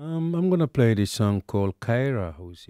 Um, I'm gonna play this song called Kaira, Who is?